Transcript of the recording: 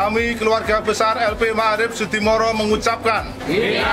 kami keluarga besar LP Ma'arif Sudimoro mengucapkan Iya.